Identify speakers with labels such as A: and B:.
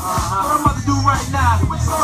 A: What I'm about to do right now,